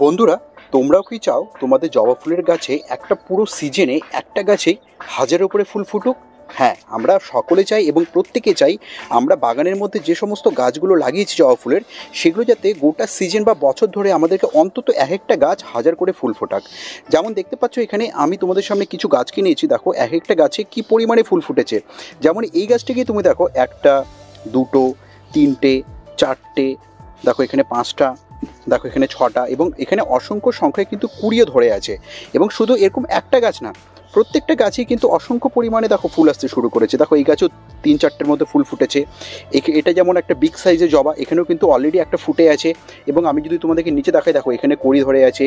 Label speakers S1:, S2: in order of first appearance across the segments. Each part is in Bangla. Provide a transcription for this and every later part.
S1: বন্ধুরা, তোমরাও কি চাও তোমাদের জবা ফুলের গাছে একটা পুরো সিজনে একটা গাছেই হাজার উপরে ফুল ফুটুক? হ্যাঁ আমরা সকলে চাই এবং প্রত্যেকে চাই আমরা বাগানের মধ্যে যে সমস্ত গাছগুলো লাগিয়েছি জবা ফুলের, সেগুলো যাতে গোটা সিজন বা বছর ধরে আমাদেরকে অন্তত এক একটা গাছ হাজার করে ফুল ফোটাক। যেমন দেখতে পাচ্ছ এখানে আমি তোমাদের সামনে কিছু গাছ কিনেছি, দেখো এক একটা গাছে কি পরিমাণে ফুল ফুটেছে। যেমন এই গাছটিকে তুমি দেখো একটা, দুটো, তিনটে, চারটে, দেখো এখানে পাঁচটা দেখো, এখানে ছটা এবং এখানে অসংখ্য সংখ্যায় কিন্তু কুড়িয়ে ধরে আছে। এবং শুধু এরকম একটা গাছ না প্রত্যেকটা গাছেই কিন্তু অসংখ্য পরিমাণে দেখো ফুল আসতে শুরু করেছে। দেখো এই গাছও তিন চারটের মধ্যে ফুল ফুটেছে। এটা যেমন একটা বিগ সাইজের জবা, এখানেও কিন্তু অলরেডি একটা ফুটে আছে। এবং আমি যদি তোমাদেরকে নিচে দেখাই, দেখো এখানে কড়ি ধরে আছে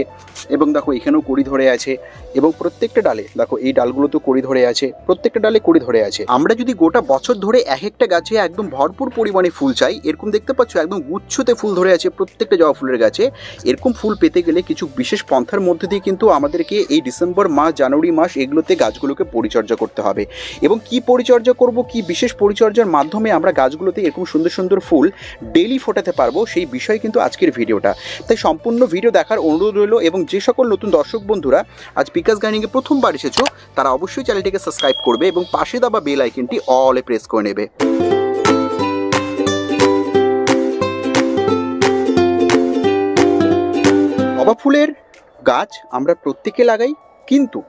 S1: এবং দেখো এখানেও কড়ি ধরে আছে এবং প্রত্যেকটা ডালে, দেখো এই ডালগুলো তো কড়ি ধরে আছে, প্রত্যেকটা ডালে কড়ি ধরে আছে। আমরা যদি গোটা বছর ধরে এক একটা গাছে একদম ভরপুর পরিমাণে ফুল চাই, এরকম দেখতে পাচ্ছ একদম গুচ্ছতে ফুল ধরে আছে প্রত্যেকটা জবা ফুলের গাছে। এরকম ফুল পেতে গেলে কিছু বিশেষ পন্থার মধ্যে দিয়ে কিন্তু আমাদেরকে এই ডিসেম্বর মাস জানুয়ারি মাস এগুলোতে গাছগুলোকে পরিচর্যা করতে হবে। এবং কি পরিচর্যা করব, কি বিশেষ পরিচর্যার মাধ্যমে আমরা গাছগুলোতে এরকম সুন্দর সুন্দর ফুল ডেলি ফোটাতে পারব, সেই বিষয়ে কিন্তু আজকের ভিডিওটা। তাই সম্পূর্ণ ভিডিও দেখার অনুরোধ রইল এবং যে সকল নতুন দর্শক বন্ধুরা আজ বিকাশ গার্নিংয়ে প্রথমবার এসেছ, তারা অবশ্যই চ্যানেলটিকে সাবস্ক্রাইব করবে এবং পাশে দেওয়া বেল আইকনটি অলে প্রেস করে নেবে। জবা ফুলের গাছ আমরা প্রত্যেকে লাগাই, কিন্তু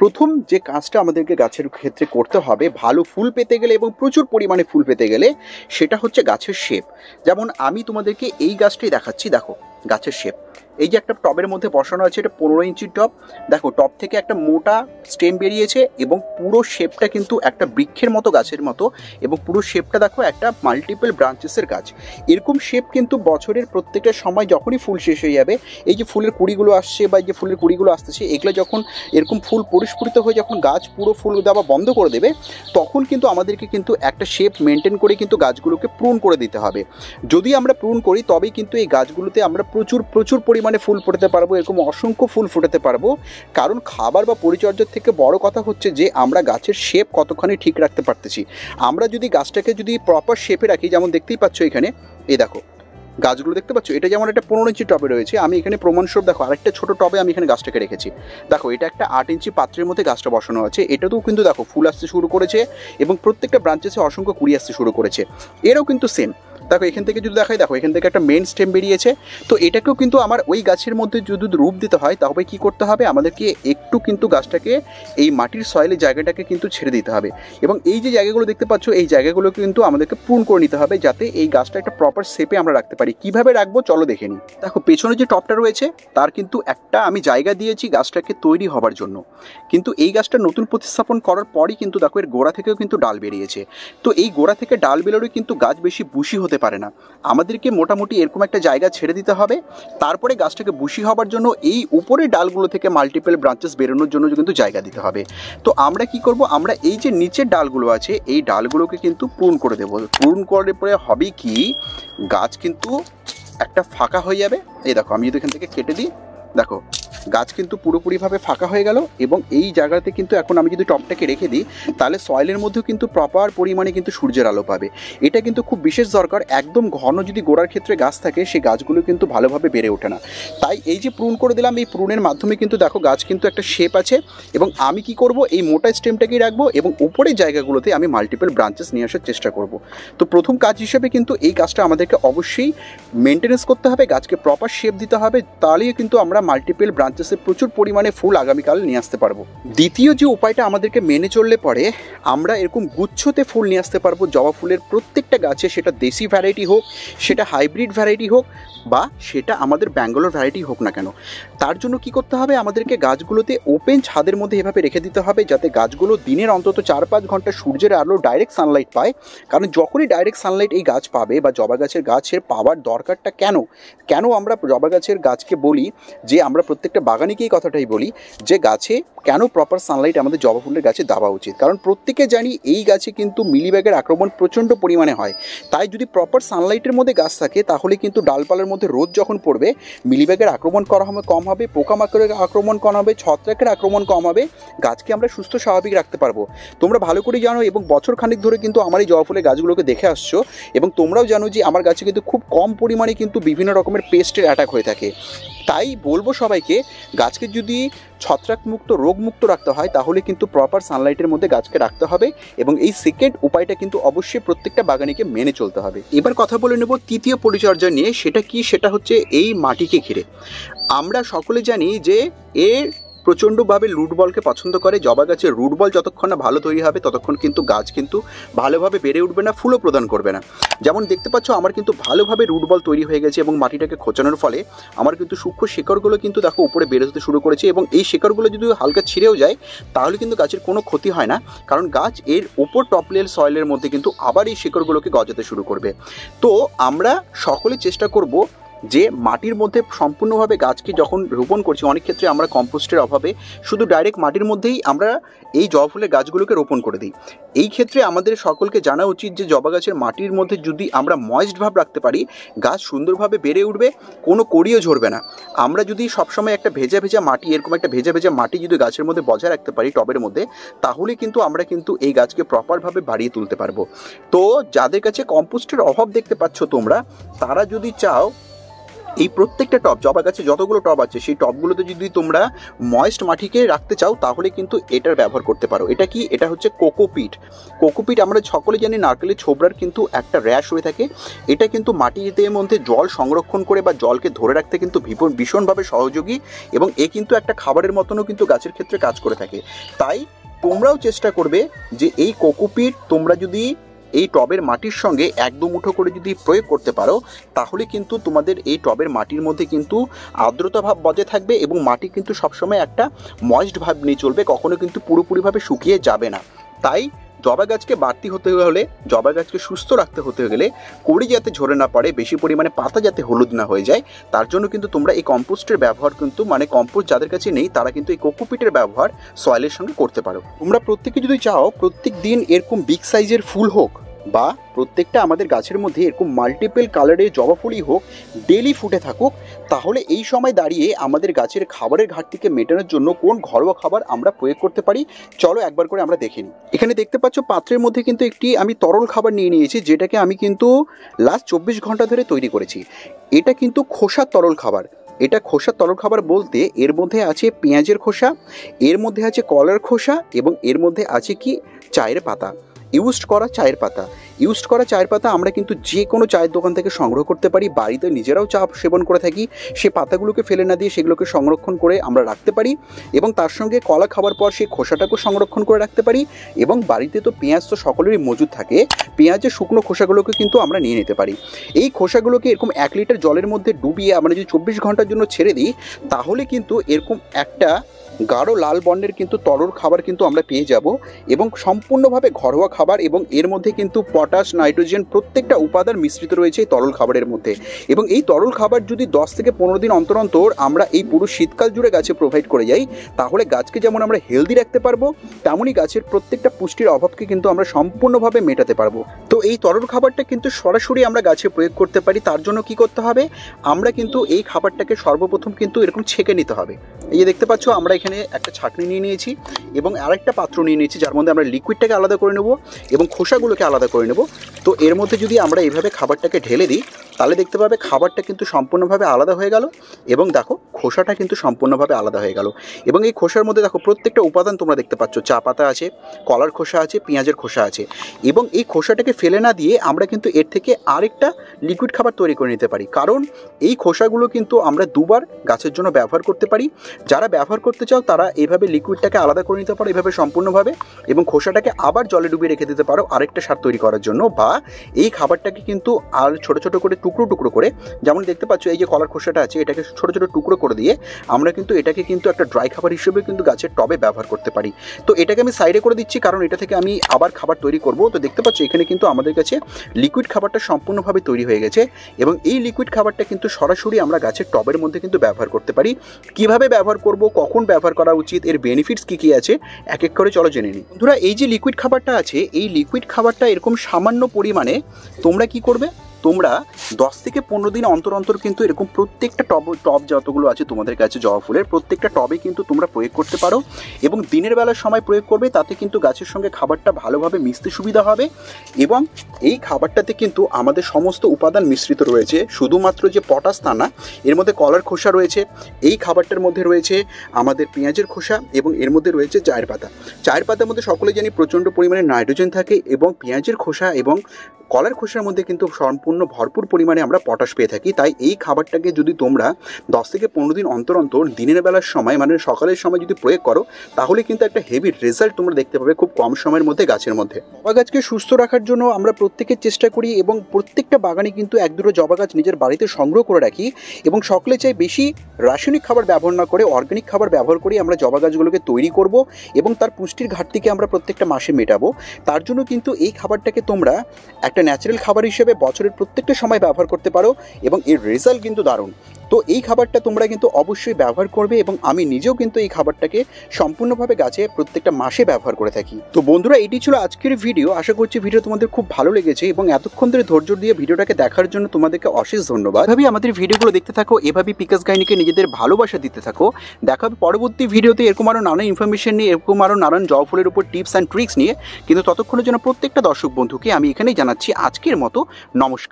S1: প্রথম যে কাজটা আমাদেরকে গাছের ক্ষেত্রে করতে হবে, ভালো ফুল পেতে গেলে এবং প্রচুর পরিমাণে ফুল পেতে গেলে, সেটা হচ্ছে গাছের শেপ। যেমন আমি তোমাদেরকে এই গাছটাই দেখাচ্ছি, দেখো, গাছের শেপ। এই যে একটা টবের মধ্যে বসানো আছে, এটা পনেরো ইঞ্চির টব। দেখো, টব থেকে একটা মোটা স্টেম বেরিয়েছে এবং পুরো শেপটা কিন্তু একটা বৃক্ষের মতো, গাছের মতো এবং পুরো শেপটা দেখো একটা মাল্টিপল ব্রাঞ্চেসের গাছ। এরকম শেপ কিন্তু বছরের প্রত্যেকটা সময় যখনই ফুল শেষ হয়ে যাবে, এই যে ফুলের কুড়িগুলো আসছে বা এই যে ফুলের কুড়িগুলো আসতেছে, এগুলো যখন এরকম ফুল পরিস্ফুটিত হয়ে যখন গাছ পুরো ফুল দেওয়া বন্ধ করে দেবে, তখন কিন্তু আমাদেরকে কিন্তু একটা শেপ মেনটেন করে কিন্তু গাছগুলোকে প্রুন করে দিতে হবে। যদি আমরা প্রুন করি, তবেই কিন্তু এই গাছগুলোতে আমরা প্রচুর প্রচুর পরিমাণে ফুল ফোটাতে পারব, এরকম অসংখ্য ফুল ফোটাতে পারব। কারণ খাবার বা পরিচর্যার থেকে বড় কথা হচ্ছে যে, আমরা গাছের শেপ কতখানি ঠিক রাখতে পারতেছি। আমরা যদি গাছটাকে যদি প্রপার শেপে রাখি, যেমন দেখতেই পাচ্ছ এখানে, এই দেখো, গাছগুলো দেখতে পাচ্ছ? এটা যেমন একটা পনেরো ইঞ্চি টবে রয়েছে, আমি এখানে প্রমাণস্বরূপ দেখো, আরেকটা ছোটো টবে আমি এখানে গাছটাকে রেখেছি। দেখো, এটা একটা আট ইঞ্চি পাত্রের মধ্যে গাছটা বসানো আছে, এটাতেও কিন্তু দেখো ফুল আসতে শুরু করেছে এবং প্রত্যেকটা ব্রাঞ্চেসে অসংখ্য কুড়ি আসতে শুরু করেছে। এরও কিন্তু সেম দেখো, এখান থেকে যদি দেখাই, দেখো, এখান থেকে একটা মেন স্টেম বেরিয়েছে। তো এটাকেও কিন্তু আমার ওই গাছের মধ্যে যদি রূপ দিতে হয় তবে কি করতে হবে? আমাদেরকে একটু কিন্তু গাছটাকে এই মাটির সয়েলের জায়গাটাকে কিন্তু ছেড়ে দিতে হবে। এবং এই যে জায়গাগুলো দেখতে পাচ্ছ, এই জায়গাগুলো কিন্তু আমাদেরকে পূরণ করে নিতে হবে, যাতে এই গাছটা একটা প্রপার শেপে আমরা রাখতে পারি। কীভাবে রাখব? চলো দেখে নিই। দেখো, পেছনে যে টপটা রয়েছে, তার কিন্তু একটা আমি জায়গা দিয়েছি গাছটাকে তৈরি হবার জন্য। কিন্তু এই গাছটা নতুন প্রতিস্থাপন করার পরই কিন্তু দেখো, এর গোড়া থেকেও কিন্তু ডাল বেরিয়েছে। তো এই গোড়া থেকে ডাল বেরোলে কিন্তু গাছ বেশি বুশি হতে পারে না। আমাদেরকে মোটামুটি এরকম একটা জায়গা ছেড়ে দিতে হবে। তারপরে গাছটাকে বুশি হবার জন্য এই উপরের ডালগুলো থেকে মাল্টিপল ব্রাঞ্চেস বেরোনোর জন্য কিন্তু জায়গা দিতে হবে। তো আমরা কি করব? আমরা এই যে নিচের ডালগুলো আছে, এই ডালগুলোকে কিন্তু পূরণ করে দেবো। পূরণ করার পরে হবে কি? গাছ কিন্তু একটা ফাঁকা হয়ে যাবে। এই দেখো, আমি যদি এখান থেকে কেটে দিই, দেখো গাছ কিন্তু পুরোপুরিভাবে ফাঁকা হয়ে গেল এবং এই জায়গাতে কিন্তু এখন আমি যদি টপটাকে রেখে দিই, তাহলে সয়েলের মধ্যেও কিন্তু প্রপার পরিমাণে কিন্তু সূর্যের আলো পাবে। এটা কিন্তু খুব বিশেষ দরকার, একদম ঘন যদি গোড়ার ক্ষেত্রে গাছ থাকে, সেই গাছগুলো কিন্তু ভালোভাবে বেড়ে ওঠে না। তাই এই যে প্রুন করে দিলাম, এই প্রুনের মাধ্যমে কিন্তু দেখো গাছ কিন্তু একটা শেপ আছে এবং আমি কি করব, এই মোটা স্টেমটাকেই রাখব এবং উপরের জায়গাগুলোতে আমি মাল্টিপল ব্রাঞ্চেস নিয়ে আসার চেষ্টা করব। তো প্রথম কাজ হিসেবে কিন্তু এই কাজটা আমাদেরকে অবশ্যই মেনটেনেন্স করতে হবে, গাছকে প্রপার শেপ দিতে হবে, তাহলেই কিন্তু আমরা মাল্টিপল ব্রাঞ্চেসে প্রচুর পরিমাণে ফুল আগামীকাল নিয়ে আসতে পারব। দ্বিতীয় যে উপায়টা আমাদেরকে মেনে চললে পরে, আমরা এরকম গুচ্ছতে ফুল নিয়ে আসতে পারব, জবা ফুলের প্রত্যেকটা গাছে, সেটা দেশি ভ্যারাইটি হোক, সেটা হাইব্রিড ভ্যারাইটি হোক, বা সেটা আমাদের ব্যাঙ্গালোর ভ্যারাইটি হোক না কেন। তার জন্য কি করতে হবে? আমাদেরকে গাছগুলোতে ওপেন ছাদের মধ্যে এভাবে রেখে দিতে হবে, যাতে গাছগুলো দিনের অন্তত চার পাঁচ ঘণ্টা সূর্যের আলো ডাইরেক্ট সানলাইট পায়। কারণ যখনই ডাইরেক্ট সানলাইট এই গাছ পাবে বা জবা গাছের গাছের পাওয়ার দরকারটা কেন? কেন আমরা জবা গাছের গাছকে বলি যে আমরা প্রত্যেকটা বাগানিকে এই কথাটাই বলি যে গাছে কেন প্রপার সানলাইট আমাদের জবা ফুলের গাছে দেওয়া উচিত? কারণ প্রত্যেকে জানি এই গাছে কিন্তু মিলিব্যাগের আক্রমণ প্রচণ্ড পরিমাণে হয়। তাই যদি প্রপার সানলাইটের মধ্যে গাছ থাকে, তাহলে কিন্তু ডালপালার মধ্যে রোদ যখন পড়বে, মিলিব্যাগের আক্রমণ করা হবে কম হবে, পোকামাকড়ের আক্রমণ কম হবে, ছত্রাকের আক্রমণ কম হবে, গাছকে আমরা সুস্থ, স্বাভাবিক রাখতে পারব। তোমরা ভালো করে জানো এবং বছর খানিক ধরে কিন্তু আমার এই জবা ফুলের গাছগুলোকে দেখে আসছো এবং তোমরাও জানো যে আমার গাছে কিন্তু খুব কম পরিমাণে কিন্তু বিভিন্ন রকমের পেস্টের অ্যাটাক হয়ে থাকে। তাই বলব সবাইকে, গাছকে যদি ছত্রাক মুক্ত রোগ মুক্ত রাখতে হয়, তাহলে কিন্তু প্রপার সানলাইটের মধ্যে গাছকে রাখতে হবে এবং এই সেকেন্ড উপায়টা কিন্তু অবশ্যই প্রত্যেকটা বাগানিকে মেনে চলতে হবে। এবার কথা বলে নেব তৃতীয় পরিচর্যা নিয়ে, সেটা কি? সেটা হচ্ছে এই মাটিকে ঘিরে। আমরা সকলে জানি যে এর প্রচণ্ডভাবে রুট বলকে পছন্দ করে। জবা গাছের রুট বল যতক্ষণ না ভালো তৈরি হবে, ততক্ষণ কিন্তু গাছ কিন্তু ভালোভাবে বেড়ে উঠবে না, ফুলও প্রদান করবে না। যেমন দেখতে পাচ্ছ, আমার কিন্তু ভালোভাবে রুট বল তৈরি হয়ে গেছে এবং মাটিটাকে খোঁচানোর ফলে আমার কিন্তু সূক্ষ্ম শিকড়গুলো কিন্তু দেখো উপরে বেড়ে হতে শুরু করেছে এবং এই শিকড়গুলো যদি হালকা ছিঁড়েও যায়, তাহলে কিন্তু গাছের কোনো ক্ষতি হয় না। কারণ গাছ এর উপর টপ লেয়ার সয়েলের মধ্যে কিন্তু আবার এই শিকড়গুলোকে গজাতে শুরু করবে। তো আমরা সকলে চেষ্টা করব যে মাটির মধ্যে সম্পূর্ণভাবে গাছকে যখন রোপণ করছি, অনেক ক্ষেত্রে আমরা কম্পোস্টের অভাবে শুধু ডাইরেক্ট মাটির মধ্যেই আমরা এই জবা ফুলের গাছগুলোকে রোপণ করে দিই। এই ক্ষেত্রে আমাদের সকলকে জানা উচিত যে জবা গাছের মাটির মধ্যে যদি আমরা ময়েস্ট ভাব রাখতে পারি, গাছ সুন্দরভাবে বেড়ে উঠবে, কোনো কড়িও ঝরবে না। আমরা যদি সবসময় একটা ভেজা ভেজা মাটি, এরকম একটা ভেজা ভেজা মাটি যদি গাছের মধ্যে বজায় রাখতে পারি টবের মধ্যে, তাহলে কিন্তু আমরা কিন্তু এই গাছকে প্রপারভাবে বাড়িয়ে তুলতে পারব। তো যাদের কাছে কম্পোস্টের অভাব দেখতে পাচ্ছ তোমরা, তারা যদি চাও এই প্রত্যেকটা টব জবা গাছে যতগুলো টব আছে, সেই টবগুলোতে যদি তোমরা ময়েস্ট মাটিকে রাখতে চাও, তাহলে কিন্তু এটার ব্যবহার করতে পারো। এটা কি? এটা হচ্ছে কোকোপিট কোকোপিট আমরা সকলে জানি নারকেলের ছোবড়ার কিন্তু একটা র্যাশ হয়ে থাকে। এটা কিন্তু মাটিতে মধ্যে জল সংরক্ষণ করে বা জলকে ধরে রাখতে কিন্তু ভীষণ, ভীষণভাবে সহযোগী এবং এ কিন্তু একটা খাবারের মতনও কিন্তু গাছের ক্ষেত্রে কাজ করে থাকে। তাই তোমরাও চেষ্টা করবে যে এই কোকোপিট তোমরা যদি এই টবের মাটির সঙ্গে এক দু মুঠো করে যদি প্রয়োগ করতে পারো, তাহলে কিন্তু তোমাদের এই টবের মাটির মধ্যে কিন্তু আর্দ্রতা ভাব বজায় থাকবে এবং মাটি কিন্তু সবসময় একটা ময়েস্ট ভাব নিয়ে চলবে, কখনো কিন্তু পুরোপুরিভাবে শুকিয়ে যাবে না। তাই জবা গাছকে বাড়তি হতে হলে, জবা গাছকে সুস্থ রাখতে হতে গেলে কড়ি যাতে ঝরে না পড়ে, বেশি পরিমাণে পাতা যাতে হলুদ না হয়ে যায়, তার জন্য কিন্তু তোমরা এই কম্পোস্টের ব্যবহার কিন্তু মানে কম্পোস্ট যাদের কাছে নেই, তারা কিন্তু এই কোকোপিটের ব্যবহার সয়েলের সঙ্গে করতে পারো। তোমরা প্রত্যেকে যদি চাও প্রত্যেক দিন এরকম বিগ সাইজের ফুল হোক বা প্রত্যেকটা আমাদের গাছের মধ্যে এরকম মাল্টিপল কালারের জবা ফুলই হোক ডেলি ফুটে থাকুক, তাহলে এই সময় দাঁড়িয়ে আমাদের গাছের খাবারের ঘাটতিকে মেটানোর জন্য কোন ঘরোয়া খাবার আমরা প্রয়োগ করতে পারি? চলো একবার করে আমরা দেখে নিই। এখানে দেখতে পাচ্ছ পাত্রের মধ্যে কিন্তু একটি আমি তরল খাবার নিয়ে নিয়েছি, যেটাকে আমি কিন্তু লাস্ট চব্বিশ ঘণ্টা ধরে তৈরি করেছি। এটা কিন্তু খোসার তরল খাবার। এটা খোসার তরল খাবার বলতে এর মধ্যে আছে পেঁয়াজের খোসা, এর মধ্যে আছে কলার খোসা এবং এর মধ্যে আছে কি? চায়ের পাতা। ইউজড করা চায়ের পাতা। ইউজড করা চায়ের পাতা আমরা কিন্তু যে কোনো চায়ের দোকান থেকে সংগ্রহ করতে পারি, বাড়িতে নিজেরাও চা সেবন করে থাকি, সে পাতাগুলোকে ফেলে না দিয়ে সেগুলোকে সংরক্ষণ করে আমরা রাখতে পারি এবং তার সঙ্গে কলা খাবার পর সেই খোসাটাকেও সংরক্ষণ করে রাখতে পারি এবং বাড়িতে তো পেঁয়াজ তো সকলেরই মজুদ থাকে, পেঁয়াজের শুকনো খোসাগুলোকে কিন্তু আমরা নিয়ে নিতে পারি। এই খোসাগুলোকে এরকম এক লিটার জলের মধ্যে ডুবিয়ে আমরা যদি চব্বিশ ঘণ্টার জন্য ছেড়ে দিই, তাহলে কিন্তু এরকম একটা গাঢ় লাল বর্ণের কিন্তু তরল খাবার কিন্তু আমরা পেয়ে যাব এবং সম্পূর্ণভাবে ঘরোয়া খাবার এবং এর মধ্যে কিন্তু পটাশ, নাইট্রোজেন প্রত্যেকটা উপাদান মিশ্রিত রয়েছে এই তরল খাবারের মধ্যে। এবং এই তরল খাবার যদি দশ থেকে পনেরো দিন অন্তর অন্তর আমরা এই পুরো শীতকাল জুড়ে গাছে প্রোভাইড করে যাই, তাহলে গাছকে যেমন আমরা হেলদি রাখতে পারব, তেমনই গাছের প্রত্যেকটা পুষ্টির অভাবকে কিন্তু আমরা সম্পূর্ণভাবে মেটাতে পারব। তো এই তরল খাবারটা কিন্তু সরাসরি আমরা গাছে প্রয়োগ করতে পারি, তার জন্য কি করতে হবে? আমরা কিন্তু এই খাবারটাকে সর্বপ্রথম কিন্তু এরকম ছেঁকে নিতে হবে। এই যে দেখতে পাচ্ছ, আমরা এখানে একটা ছাঁকনি নিয়ে নিয়েছি এবং আরেকটা পাত্র নিয়ে নিয়েছি, যার মধ্যে আমরা লিকুইডটাকে আলাদা করে নেব এবং খোসাগুলোকে আলাদা করে নেব। তো এর মধ্যে যদি আমরা এইভাবে খাবারটাকে ঢেলে দিই, তাহলে দেখতে পাবে খাবারটা কিন্তু সম্পূর্ণভাবে আলাদা হয়ে গেল এবং দেখো খোসাটা কিন্তু সম্পূর্ণভাবে আলাদা হয়ে গেল। এবং এই খোসার মধ্যে দেখো প্রত্যেকটা উপাদান তোমরা দেখতে পাচ্ছ, চা পাতা আছে, কলার খোসা আছে, পেঁয়াজের খোসা আছে। এবং এই খোসাটাকে ফেলে না দিয়ে আমরা কিন্তু এর থেকে আরেকটা লিকুইড খাবার তৈরি করে নিতে পারি। কারণ এই খোসাগুলো কিন্তু আমরা দুবার গাছের জন্য ব্যবহার করতে পারি। যারা ব্যবহার করতে চাও তারা এভাবে লিকুইডটাকে আলাদা করে নিতে পারো এভাবে সম্পূর্ণভাবে এবং খোসাটাকে আবার জলে ডুবিয়ে রেখে দিতে পারো আরেকটা সার তৈরি করার জন্য বা এই খাবারটাকে কিন্তু আর ছোট ছোট করে টুকরো টুকরো করে, যেমন দেখতে পাচ্ছ এই যে কলার খোসাটা আছে, এটাকে ছোট ছোট টুকরো করে দিয়ে আমরা কিন্তু এটাকে কিন্তু একটা ড্রাই খাবার হিসেবে কিন্তু গাছের টবে ব্যবহার করতে পারি। তো এটাকে আমি সাইডে করে দিচ্ছি, কারণ এটা থেকে আমি আবার খাবার তৈরি করব। তো দেখতে পাচ্ছ এখানে কিন্তু আমাদের কাছে লিকুইড খাবারটা সম্পূর্ণভাবে তৈরি হয়ে গেছে এবং এই লিকুইড খাবারটা কিন্তু সরাসরি আমরা গাছের টবের মধ্যে কিন্তু ব্যবহার করতে পারি। কীভাবে ব্যবহার করব, কখন ব্যবহার করা উচিত, এর বেনিফিটস কী কী আছে, এক এক করে চলো জেনে নিই। বন্ধুরা, এই যে লিকুইড খাবারটা আছে, এই লিকুইড খাবারটা এরকম সামান্য পরিমাণে তোমরা কি করবে? তোমরা দশ থেকে পনেরো দিন অন্তর অন্তর কিন্তু এরকম প্রত্যেকটা টব টব যতগুলো আছে তোমাদের কাছে জবা ফুলের, প্রত্যেকটা টবে কিন্তু তোমরা প্রয়োগ করতে পারো এবং দিনের বেলার সময় প্রয়োগ করবে, তাতে কিন্তু গাছের সঙ্গে খাবারটা ভালোভাবে মিশতে সুবিধা হবে এবং এই খাবারটাতে কিন্তু আমাদের সমস্ত উপাদান মিশ্রিত রয়েছে। শুধুমাত্র যে পটাশ তা না, এর মধ্যে কলার খোসা রয়েছে, এই খাবারটার মধ্যে রয়েছে আমাদের পেঁয়াজের খোসা এবং এর মধ্যে রয়েছে চায়ের পাতা। চায়ের পাতার মধ্যে সকলে জানি প্রচণ্ড পরিমাণে নাইট্রোজেন থাকে এবং পেঁয়াজের খোসা এবং কলার খোসার মধ্যে কিন্তু সম্পূর্ণ ভরপুর পরিমাণে আমরা পটাশ পেয়ে থাকি। তাই এই খাবারটাকে যদি তোমরা দশ থেকে পনেরো দিন অন্তর অন্তর দিনের বেলার সময় মানে সকালের সময় যদি প্রয়োগ করো, তাহলে কিন্তু একটা হেভি রেজাল্ট তোমরা দেখতে পাবে খুব কম সময়ের মধ্যে গাছের মধ্যে। জবা গাছকে সুস্থ রাখার জন্য আমরা প্রত্যেকের চেষ্টা করি এবং প্রত্যেকটা বাগানে কিন্তু এক দুটো জবা গাছ নিজের বাড়িতে সংগ্রহ করে রাখি এবং সকলে চাই বেশি রাসায়নিক খাবার ব্যবহার না করে অর্গানিক খাবার ব্যবহার করি আমরা জবা গাছগুলোকে তৈরি করব এবং তার পুষ্টির ঘাটতিকে আমরা প্রত্যেকটা মাসে মেটাবো। তার জন্য কিন্তু এই খাবারটাকে তোমরা একটা ন্যাচারাল খাবার হিসেবে বছরের প্রত্যেকটা সময় ব্যবহার করতে পারো এবং এর রেজাল্ট কিন্তু দারুণ। তো এই খাবারটা তোমরা কিন্তু অবশ্যই ব্যবহার করবে এবং আমি নিজেও কিন্তু এই খাবারটাকে সম্পূর্ণভাবে গাছে প্রত্যেকটা মাসে ব্যবহার করে থাকি। তো বন্ধুরা, এটি ছিল আজকের ভিডিও আশা করছি ভিডিও তোমাদের খুব ভালো লেগেছে এবং এতক্ষণ ধরে ধৈর্য দিয়ে ভিডিওটাকে দেখার জন্য তোমাদেরকে অশেষ ধন্যবাদ। এভাবেই আমাদের ভিডিওগুলো দেখতে থাকো, এভাবেই পিকাস গাইনিকে নিজেদের ভালোবাসা দিতে থাকো। দেখা হবে পরবর্তী ভিডিওতে এরকম আরও নানান ইনফরমেশন নিয়ে, এরকম আরও নানান জব ফুলের উপর টিপস অ্যান্ড ট্রিক্স নিয়ে। কিন্তু ততক্ষণের জন্য প্রত্যেকটা দর্শক বন্ধুকে আমি এখানেই জানাচ্ছি আজকের মতো। নমস্কার।